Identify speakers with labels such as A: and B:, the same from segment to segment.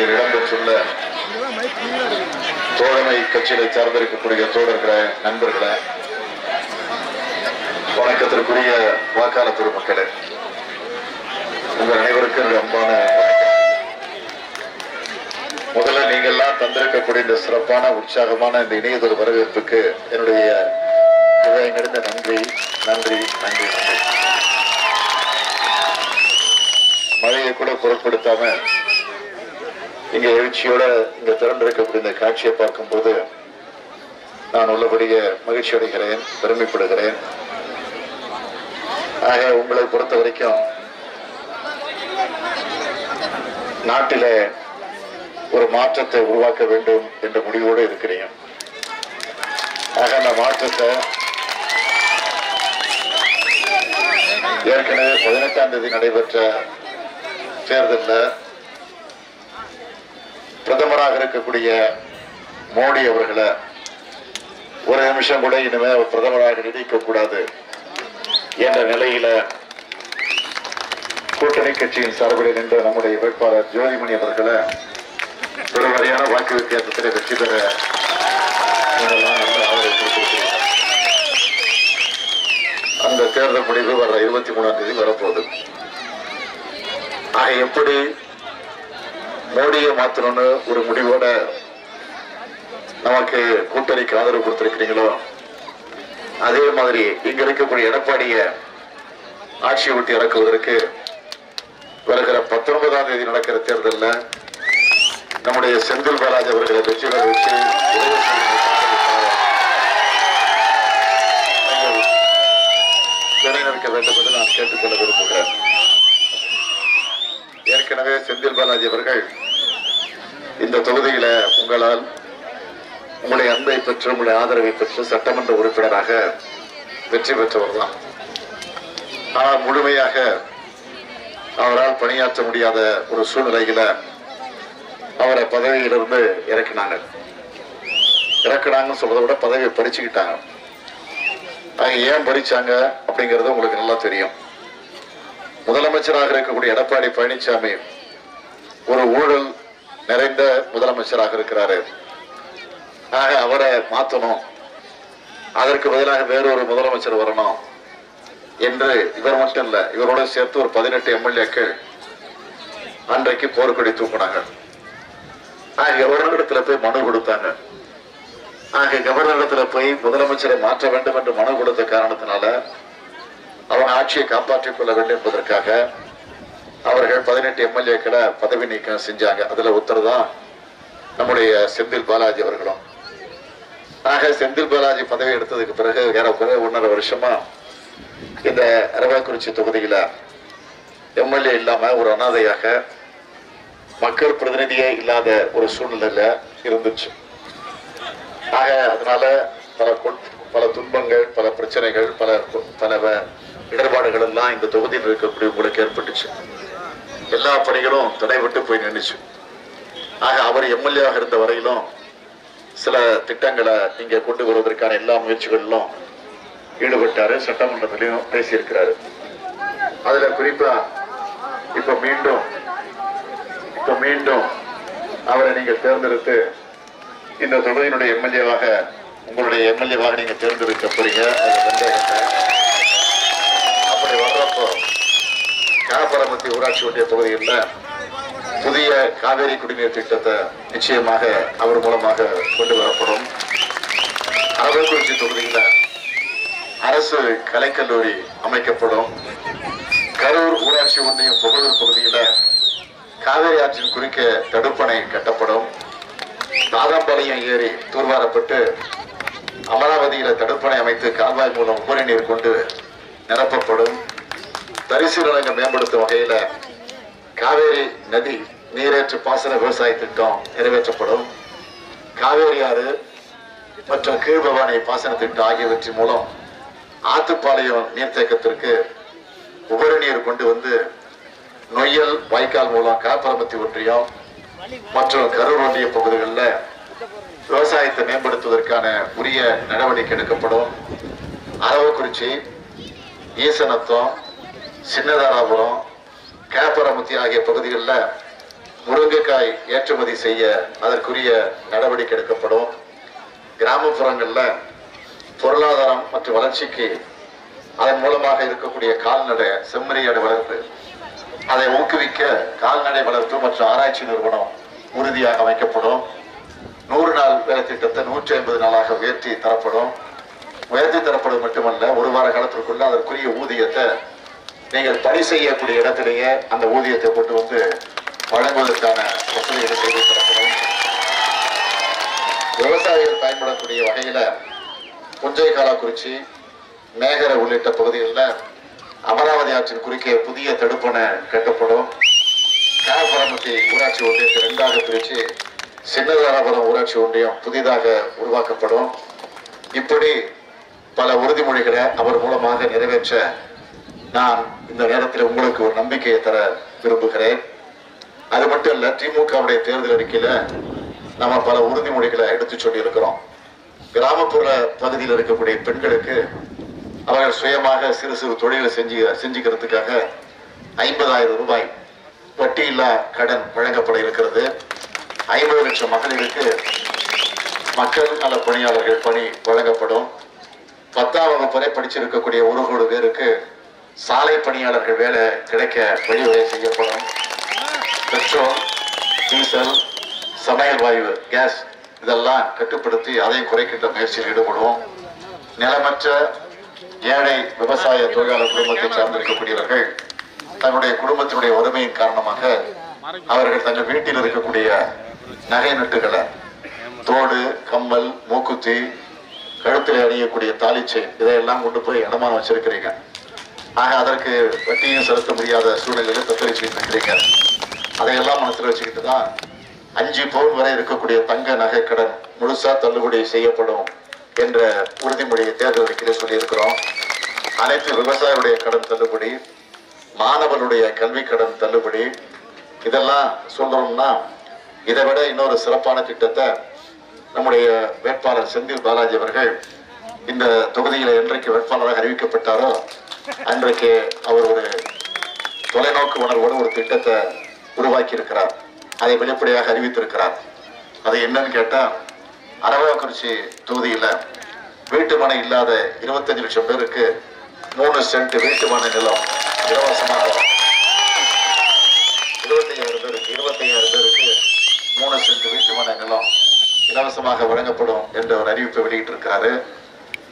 A: அவையில் இடம்பெற்றுள்ள தோழமை கட்சியை சார்ந்திருக்கக்கூடிய தோழர்களே நண்பர்களே வணக்கத்திற்குரிய வாக்காளர் பெருமக்களே உங்கள் அனைவருக்கும் என்னுடைய அன்பான முதல்ல நீங்கள்லாம் தந்திருக்கக்கூடிய இந்த சிறப்பான உற்சாகமான இந்த இணையதொரு வரவேற்புக்கு என்னுடைய இதயங்கடிந்த நன்றி நன்றி நன்றி நன்றி. மழையை கூட பொருட்படுத்தாம இங்கே எழுச்சியோட இங்க திரண்டிருக்கக்கூடிய இந்த காட்சியை பார்க்கும்போது நான் உள்ளபடியே மகிழ்ச்சி அடைகிறேன் பெருமைப்படுகிறேன். ஆக உங்களை பொறுத்த வரைக்கும் நாட்டிலே ஒரு மாற்றத்தை உருவாக்க வேண்டும் என்ற முடிவோடு இருக்கிறீங்க ஆக அந்த மாற்றத்தை ஏற்கனவே பதினெட்டாம் தேதி நடைபெற்ற தேர்தலில் பிரதமராக இருக்கக்கூடிய மோடி அவர்களை ஒரு நிமிஷம் கூட இனிமே அவர் பிரதமராக நீடிக்க கூடாது என்ற நிலையில கூட்டணி கட்சியின் சார்பில் நின்ற நம்முடைய வேட்பாளர் ஜோதிமணி அவர்களை பெருமதியான வாக்கு வித்தியாசத்தில் வெற்றி பெற அந்த தேர்தல் முடிவு வர இருபத்தி மூணாம் தேதி வரப்போகுது. ஆக எப்படி மோடியை மாத்தணும்னு ஒரு முடிவோட நமக்கு கூட்டணிக்கு ஆதரவு கொடுத்திருக்கிறீங்களோ அதே மாதிரி இங்க இருக்கக்கூடிய எடப்பாடிய ஆட்சியை விட்டு இறக்குவதற்கு வருகிற பத்தொன்பதாம் தேதி நடக்கிற தேர்தலில் நம்முடைய செந்தில் பாலாஜ் அவர்களை வெற்றி பெற வச்சு உதவி வேண்டும் என்று நான் கேட்டுக்கொள்ள விரும்புகிறேன் ஏற்கனவே செந்தில் பாலாஜி அவர்கள் இந்த தொகுதியில உங்களால் உங்களுடைய அன்பை பெற்று உங்களுடைய ஆதரவை பெற்று சட்டமன்ற உறுப்பினராக வெற்றி பெற்றவர் தான் ஆனால் முழுமையாக அவரால் பணியாற்ற முடியாத ஒரு சூழ்நிலையில அவரை பதவியிலிருந்து இறக்கினாங்க. இறக்குனாங்கன்னு சொல்றதை விட பதவியை படிச்சுக்கிட்டாங்க அவங்க ஏன் படிச்சாங்க அப்படிங்கிறது உங்களுக்கு நல்லா தெரியும். முதலமைச்சராக இருக்கக்கூடிய எடப்பாடி பழனிசாமி ஒரு ஊழல் நிறைந்த முதலமைச்சராக இருக்கிறாரு. ஆக அவரை மாத்தணும். அதற்கு பதிலாக வேறொரு முதலமைச்சர் வரணும் என்று இவர் மட்டும் இல்ல இவரோட சேர்த்து ஒரு பதினெட்டு எம்எல்ஏக்கள் அன்றைக்கு போர்க்கொடி தூக்குனாங்க. ஆக கவர்னரிடத்துல போய் மனு கொடுத்தாங்க. ஆக கவர்னரிடத்துல போய் முதலமைச்சரை மாற்ற வேண்டும் என்று மனு கொடுத்த காரணத்தினால அவங்க ஆட்சியை காப்பாற்றிக் கொள்ள வேண்டும் என்பதற்காக அவர்கள் பதினெட்டு எம்எல்ஏக்களை பதவி நீக்கம் செஞ்சாங்க. அதுல ஒருத்தர் தான் நம்முடைய செந்தில் பாலாஜி அவர்களும். ஆக செந்தில் பாலாஜி பதவி எடுத்ததுக்கு பிறகு ஏறக்குறைய ஒன்றரை வருஷமா இந்த அரவாக்குறிச்சி தொகுதியில எம்எல்ஏ இல்லாம ஒரு அனாதையாக மக்கள் பிரதிநிதியே இல்லாத ஒரு சூழ்நிலையில இருந்துச்சு. ஆக அதனால பல பல துன்பங்கள் பல பிரச்சனைகள் பல பல இடர்பாடுகள் எல்லாம் இந்த தொகுதியில் இருக்கக்கூடிய உங்களுக்கு ஏற்பட்டுச்சு. எல்லா பணிகளும் தடைபட்டு போய் நின்றுச்சு ஆக அவர் எம்எல்ஏவாக இருந்த வரையிலும் சில திட்டங்களை இங்கே கொண்டு வருவதற்கான எல்லா முயற்சிகளிலும் ஈடுபட்டாரு சட்டமன்றத்திலையும் பேசியிருக்கிறாரு. அதுல குறிப்பா இப்ப மீண்டும் இப்ப மீண்டும் அவரை நீங்கள் தேர்ந்தெடுத்து இந்த தொகுதியினுடைய எம்எல்ஏவாக உங்களுடைய எம்எல்ஏவாக நீங்க தேர்ந்தெடுக்க போறீங்க. அப்படி வர்றப்போ காப்பரமத்தி ஊராட்சி ஒன்றிய தொகுதியில் புதிய காவேரி குடிநீர் திட்டத்தை நிச்சயமாக அவர் மூலமாக கொண்டு வரப்படும். அரவக்குறிச்சி தொகுதியில் அரசு கலைக்கல்லூரி அமைக்கப்படும். கரூர் ஊராட்சி ஒன்றியம் புகழூர் பகுதியில் காவேரி ஆற்றின் குறுக்க தடுப்பணை கட்டப்படும். தாதம்பாளையம் ஏரி தூர்வாரப்பட்டு அமராவதியில தடுப்பணை அமைத்து கால்வாய் மூலம் உபரி நீர் கொண்டு நிரப்பப்படும். பரிசீலனை மேம்படுத்தும் வகையில காவேரி நதி நீரேற்று பாசன விவசாய திட்டம் நிறைவேற்றப்படும். காவேரி ஆறு மற்றும் கீழ்பவானி பாசன திட்டம் ஆகியவற்றின் மூலம் ஆத்துப்பாளையம் நீர்த்தேக்கத்திற்கு உபரி நீர் கொண்டு வந்து நொய்யல் வாய்க்கால் மூலம் காப்பரமத்தி ஒன்றியம் மற்றும் கரூர் ஒன்றிய பகுதிகளில் விவசாயத்தை மேம்படுத்துவதற்கான உரிய நடவடிக்கை எடுக்கப்படும். அரவக்குறிச்சி ஈசனத்தம் சின்னதாராபுரம் கேப்பரமுத்தி ஆகிய பகுதிகளில் முருங்கைக்காய் ஏற்றுமதி செய்ய அதற்குரிய நடவடிக்கை எடுக்கப்படும். கிராமப்புறங்களில் பொருளாதாரம் மற்றும் வளர்ச்சிக்கு அதன் மூலமாக இருக்கக்கூடிய கால்நடை செம்மறியாடு வளர்ப்பு அதை ஊக்குவிக்க கால்நடை வளர்ப்பு மற்றும் ஆராய்ச்சி நிறுவனம் உறுதியாக அமைக்கப்படும். நூறு நாள் வேலை திட்டத்தை நூற்றி ஐம்பது நாளாக உயர்த்தி தரப்படும். உயர்த்தி தரப்படும் மட்டுமல்ல ஒரு வார காலத்திற்குள்ள அதற்குரிய ஊதியத்தை நீங்கள் பணி செய்யக்கூடிய இடத்திலேயே அந்த ஊதியத்தை கொண்டு வந்து வழங்குவதற்கான வசதிகளை செய்து தரப்படும். விவசாயிகள் பயன்படக்கூடிய வகையில புஞ்சை காலாக்குறிச்சி மேகர உள்ளிட்ட பகுதிகளில் அமராவதி ஆற்றின் குறுக்கே புதிய தடுப்பணை கட்டப்படும். காரபரமத்தி ஊராட்சி ஒன்றியத்தை ரெண்டாக பிரித்து சின்னதாரபுரம் ஊராட்சி ஒன்றியம் புதிதாக உருவாக்கப்படும். இப்படி பல உறுதிமொழிகளை அவர் மூலமாக நிறைவேற்ற நான் இந்த நேரத்தில் உங்களுக்கு ஒரு நம்பிக்கையை தர விரும்புகிறேன். அது மட்டும் இல்ல திமுகவுடைய தேர்தல் அறிக்கையில நம்ம பல உறுதிமொழிகளை எடுத்து சொல்லியிருக்கிறோம். கிராமப்புற பகுதியில் இருக்கக்கூடிய பெண்களுக்கு அவர்கள் சுயமாக சிறு சிறு தொழிலை செஞ்சு செஞ்சுக்கிறதுக்காக ஐம்பதாயிரம் ரூபாய் வட்டியில்லா கடன் வழங்கப்பட இருக்கிறது. ஐம்பது லட்சம் மகளிருக்கு மக்கள் நல பணியாளர்கள் பணி வழங்கப்படும். பத்தாம் வகுப்பு வரை படிச்சிருக்கக்கூடிய ஒரு கோடி பேருக்கு சாலை பணியாளர்கள் வேலை கிடைக்க வழிவகை செய்யப்படும். பெட்ரோல் டீசல் சமையல் வாயு கேஸ் இதெல்லாம் கட்டுப்படுத்தி அதையும் குறைக்கின்ற முயற்சியில் ஈடுபடுவோம். நிலமற்ற ஏழை விவசாய தொழிலாளர் குடும்பத்தை சார்ந்திருக்கக்கூடியவர்கள் தன்னுடைய குடும்பத்தினுடைய வறுமையின் காரணமாக அவர்கள் தங்கள் வீட்டில் இருக்கக்கூடிய நகை நட்டுகளை தோடு கம்மல் மூக்குத்தி கழுத்தில் அணியக்கூடிய தாலிச்சை இதையெல்லாம் கொண்டு போய் இடமான வச்சிருக்கிறீங்க. ஆக அதற்கு வட்டியும் செலுத்த முடியாத சூழ்நிலையில தத்தளிச்சுக்கிட்டு இருக்கிறீங்க அதையெல்லாம் மனசுல வச்சுக்கிட்டு தான் அஞ்சு பவுன் வரை இருக்கக்கூடிய தங்க நகை கடன் முழுசா தள்ளுபடி செய்யப்படும் என்ற உறுதிமொழியை தேர்தல் அறிக்கையில சொல்லியிருக்கிறோம். அனைத்து விவசாயியுடைய கடன் தள்ளுபடி மாணவர்களுடைய கல்வி கடன் தள்ளுபடி இதெல்லாம் சொல்றோம்னா இதை விட இன்னொரு சிறப்பான திட்டத்தை நம்முடைய வேட்பாளர் செந்தில் பாலாஜி அவர்கள் இந்த தொகுதியில் என்றைக்கு வேட்பாளராக அறிவிக்கப்பட்டாரோ அன்றைக்கு அவர் ஒரு தொலைநோக்கு உணர்வோடு ஒரு திட்டத்தை உருவாக்கி இருக்கிறார் அதை வெளிப்படையாக அறிவித்திருக்கிறார். அது என்னன்னு கேட்டால் அரவாக்குறிச்சி தொகுதியில வீட்டு மனை இல்லாத இருபத்தஞ்சு லட்சம் பேருக்கு மூணு சென்ட் வீட்டு மனை நிலம் இலவசமாக இருபத்தையாயிரம் பேருக்கு இருபத்தையாயிரம் பேருக்கு மூணு சென்ட் வீட்டு மனை நிலம் இலவசமாக வழங்கப்படும் என்ற ஒரு அறிவிப்பை வெளியிட்டிருக்கிறாரு.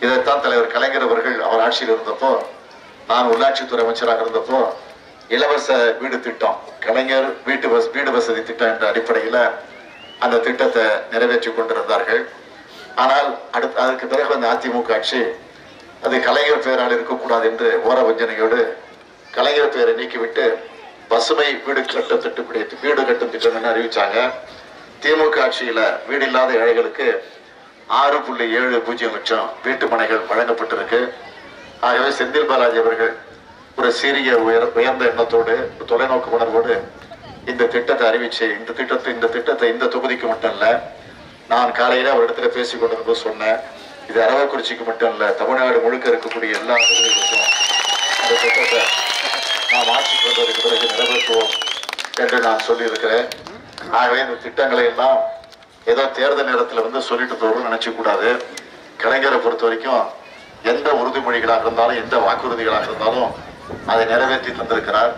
A: இதைத்தான் தலைவர் கலைஞர் அவர்கள் அவர் ஆட்சியில் இருந்தப்போ நான் உள்ளாட்சித்துறை அமைச்சராக இருந்தப்போ இலவச வீடு திட்டம் கலைஞர் வீட்டு வச வீடு வசதி திட்டம் என்ற அடிப்படையில் அந்த திட்டத்தை நிறைவேற்றி கொண்டிருந்தார்கள். ஆனால் அடுத்து அதுக்கு பிறகு அந்த அதிமுக ஆட்சி அது கலைஞர் பெயரால் இருக்கக்கூடாது என்று ஓர வஞ்சனையோடு கலைஞர் பெயரை நீக்கிவிட்டு பசுமை வீடு கட்ட திட்டக்கூடிய வீடு கட்டும் திட்டம் அறிவிச்சாங்க. திமுக ஆட்சியில வீடு இல்லாத ஏழைகளுக்கு ஆறு புள்ளி ஏழு பூஜ்ஜியம் லட்சம் வீட்டு மனைகள் வழங்கப்பட்டிருக்கு. ஆகவே செந்தில் பாலாஜி அவர்கள் ஒரு சிறிய உயர் உயர்ந்த எண்ணத்தோடு ஒரு தொலைநோக்கு உணர்வோடு இந்த திட்டத்தை அறிவிச்சு இந்த திட்டத்தை இந்த திட்டத்தை இந்த தொகுதிக்கு மட்டும் இல்லை நான் காலையில் ஒரு இடத்துல பேசிக் கொண்டிருந்தபோது சொன்னேன் இது அரவக்குறிச்சிக்கு மட்டும் இல்லை தமிழ்நாடு முழுக்க இருக்கக்கூடிய எல்லா தொகுதிகளுக்கும் இந்த திட்டத்தை நாம் ஆட்சிக்கு வந்ததற்கு பிறகு நிறைவேற்றுவோம் என்று நான் சொல்லியிருக்கிறேன். ஆகவே இந்த திட்டங்களை எல்லாம் ஏதோ தேர்தல் நேரத்தில் வந்து சொல்லிட்டு போகணும்னு நினைச்ச கூடாது. கலைஞரை பொறுத்த வரைக்கும் எந்த உறுதிமொழிகளாக இருந்தாலும் எந்த வாக்குறுதிகளாக இருந்தாலும் அதை நிறைவேற்றி தந்திருக்கிறார்.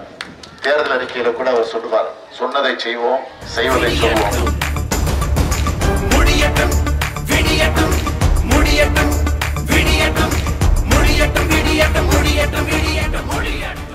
A: தேர்தல் அறிக்கையில கூட அவர் சொல்லுவார் சொன்னதை செய்வோம் செய்வதை சொல்வோம்.
B: முடியட்டும் விடியட்டும் முடியட்டும் விடியட்டும் முடியட்டும் விடியட்டும் முடியட்டும் விடியட்டும் முடியட்டும்.